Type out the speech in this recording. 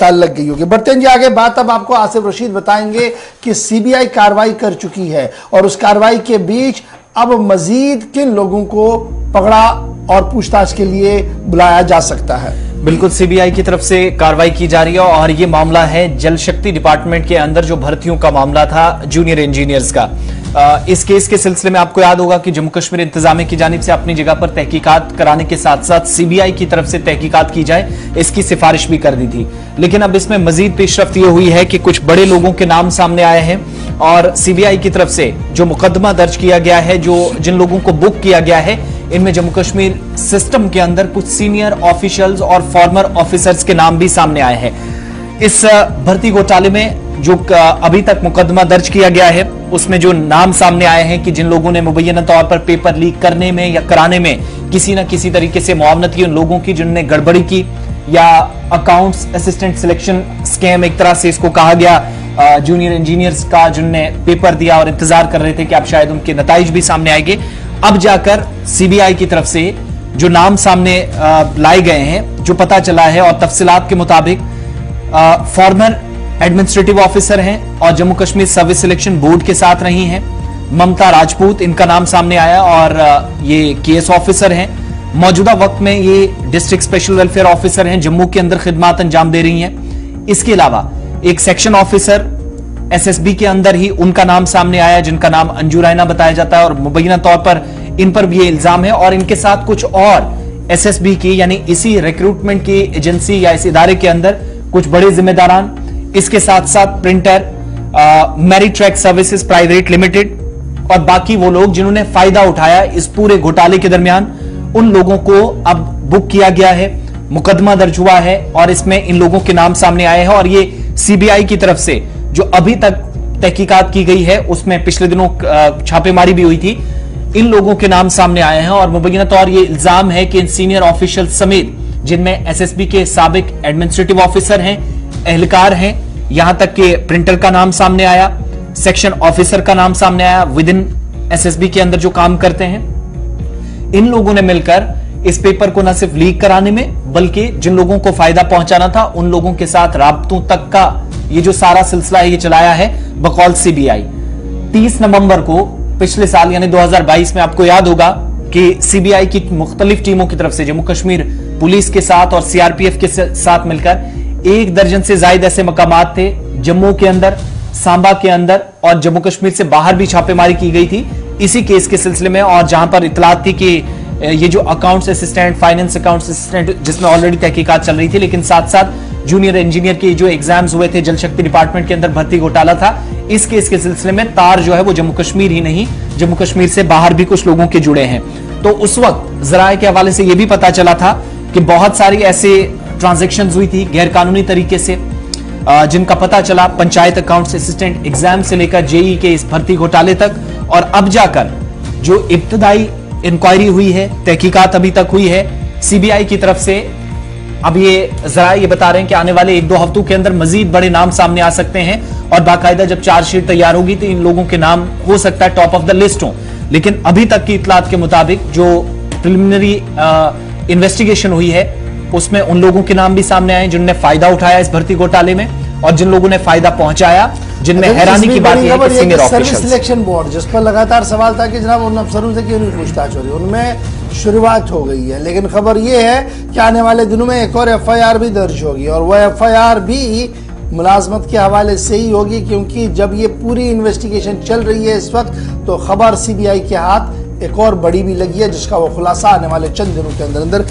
ताल लग गई होगी। बढ़ते हैं जी, आगे बात। अब आपको आसिफ रशीद बताएँगे कि सीबीआई कार्रवाई कर चुकी है और उस कार्रवाई के बीच अब मजीद किन लोगों को पकड़ा और पूछताछ के लिए बुलाया जा सकता है? बिल्कुल, सीबीआई की तरफ़ से कार्रवाई की जा रही है और ये मामला है जल शक्ति डिपार्टमेंट के अंदर जो भर्तियों का मामला था, जूनियर इंजीनियर्स का। इस केस के सिलसिले में आपको याद होगा कि जम्मू कश्मीर इंतजामिया की जानब से अपनी जगह पर तहकीकात कराने के साथ साथ सीबीआई की तरफ़ से तहकीकात की जाए, इसकी सिफारिश भी कर दी थी। लेकिन अब इसमें मजीद पेशरफ ये हुई है कि कुछ बड़े लोगों के नाम सामने आए हैं और सीबीआई की तरफ़ से जो मुकदमा दर्ज किया गया है, जो जिन लोगों को बुक किया गया है, इनमें जम्मू कश्मीर सिस्टम के अंदर कुछ सीनियर ऑफिशियल्स और फॉर्मर ऑफिसर्स के नाम भी सामने आए हैं। इस भर्ती घोटाले में जो अभी तक मुकदमा दर्ज किया गया है उसमें जो नाम सामने आए हैं कि जिन लोगों ने मुबैना तौर पर पेपर लीक करने में या कराने में किसी न किसी तरीके से मुआवनत की, उन लोगों की जिनने गड़बड़ी की, या अकाउंट्स असिस्टेंट सिलेक्शन स्कैम एक तरह से इसको कहा गया जूनियर इंजीनियर्स का जिनने पेपर दिया और इंतज़ार कर रहे थे कि आप शायद उनके नतज भी सामने आएँगे। अब जाकर सीबीआई की तरफ़ से जो नाम सामने लाए गए हैं, जो पता चला है और तफसीलात के मुताबिक फॉर्मर एडमिनिस्ट्रेटिव ऑफिसर हैं और Jammu Kashmir service selection board के साथ रही हैं। ममता राजपूत, इनका नाम सामने आया और ये केएस ऑफिसर हैं। मौजूदा वक्त में ये डिस्ट्रिक्ट स्पेशल वेलफेयर ऑफिसर हैं, जम्मू के अंदर खिदमात अंजाम दे रही हैं। इसके अलावा एक सेक्शन ऑफिसर एसएसबी के अंदर ही उनका नाम सामने आया, जिनका नाम अंजू रायना बताया जाता है और मुबैना तौर पर इन पर भी ये इल्ज़ाम है और इनके साथ कुछ और एसएसबी की, यानी इसी रिक्रूटमेंट की एजेंसी या इस इदारे के अंदर कुछ बड़े जिम्मेदारान इसके साथ साथ printer Mary track services private limited और बाकी वो लोग जिन्होंने फ़ायदा उठाया इस पूरे घोटाले के दरमियान, उन लोगों को अब बुक किया गया है, मुकदमा दर्ज हुआ है और इसमें इन लोगों के नाम सामने आए हैं और ये सीबीआई की तरफ़ से जो अभी तक तहकीकात की गई है, उसमें पिछले दिनों छापेमारी भी हुई थी, इन लोगों के नाम सामने आए हैं और मुबैना तौर ये इल्ज़ाम है कि इन सीनियर ऑफिशियल समेत, जिनमें एसएसबी के सबक एडमिनिस्ट्रेटिव ऑफिसर हैं एहलकार हैं यहाँ तक कि प्रिंटर का नाम सामने आया, सेक्शन ऑफिसर का नाम सामने आया विद इन एसएसबी के अंदर जो काम करते हैं। इन लोगों ने मिलकर इस पेपर को न सिर्फ़ लीक कराने में, बल्कि जिन लोगों को फ़ायदा पहुंचाना था, उन लोगों के साथ राबतों तक का ये जो सारा सिलसिला है, ये चलाया है बकौल सीबीआई 30 नवंबर को पिछले साल, यानी 2022 में आपको याद होगा कि सीबीआई की मुख्तलिफ़ टीमों की तरफ़ से जम्मू कश्मीर पुलिस के साथ और सीआरपीएफ के साथ मिलकर एक दर्जन से जायद ऐसे मकाम थे जम्मू के अंदर, सांबा के अंदर और जम्मू कश्मीर से बाहर भी छापेमारी की गई थी। इसी केस के सिलसिले में और जहाँ पर इतलात थी कि ये जो accounts assistant finance accounts assistant जिसमें ऑलरेडी तहकीकात चल रही थी, लेकिन साथ साथ जूनियर इंजीनियर के जो एग्ज़ाम्स हुए थे, जल शक्ति डिपार्टमेंट के अंदर भर्ती घोटाला था। इस केस के सिलसिले में तार जो है वो जम्मू कश्मीर ही नहीं, जम्मू कश्मीर से बाहर भी कुछ लोगों के जुड़े हैं। तो उस वक्त जराये के हवाले से यह भी पता चला था कि बहुत सारी ऐसे ट्रांजेक्शन हुई थी गैर कानूनी तरीके से जिनका पता चला पंचायत अकाउंट असिस्टेंट एग्ज़ाम से लेकर जेई के इस भर्ती घोटाले तक। और अब जाकर जो इब्तदाई इंक्वायरी हुई है, तहकीकात अभी तक हुई है सीबीआई की तरफ़ से। अब ये जरा ये बता रहे हैं कि आने वाले एक दो हफ्तों के अंदर मजीद बड़े नाम सामने आ सकते हैं और बाकायदा जब चार्जशीट तैयार होगी तो इन लोगों के नाम हो सकता है टॉप ऑफ़ द लिस्ट हो। लेकिन अभी तक की इतलात के मुताबिक जो प्रिलिमिनरी इन्वेस्टिगेशन हुई है उसमें उन लोगों के नाम भी सामने आए जिनने फ़ायदा उठाया इस भर्ती घोटाले में और जिन लोगों ने फ़ायदा पहुँचाया जिनमें हैरानी की बात है कि सीनियर सर्विस सिलेक्शन बोर्ड जिस पर लगातार सवाल था कि जनाब उन अफसरों से क्यों नहीं पूछताछ हो रही? उनमें शुरुआत हो गई है लेकिन खबर यह है कि आने वाले दिनों में एक और एफआईआर भी दर्ज होगी और वह एफआईआर भी मुलाजमत के हवाले से ही होगी क्योंकि जब ये पूरी इन्वेस्टिगेशन चल रही है इस वक्त तो खबर सीबीआई के हाथ एक और बड़ी भी लगी है जिसका वो खुलासा आने वाले चंद दिनों के अंदर अंदर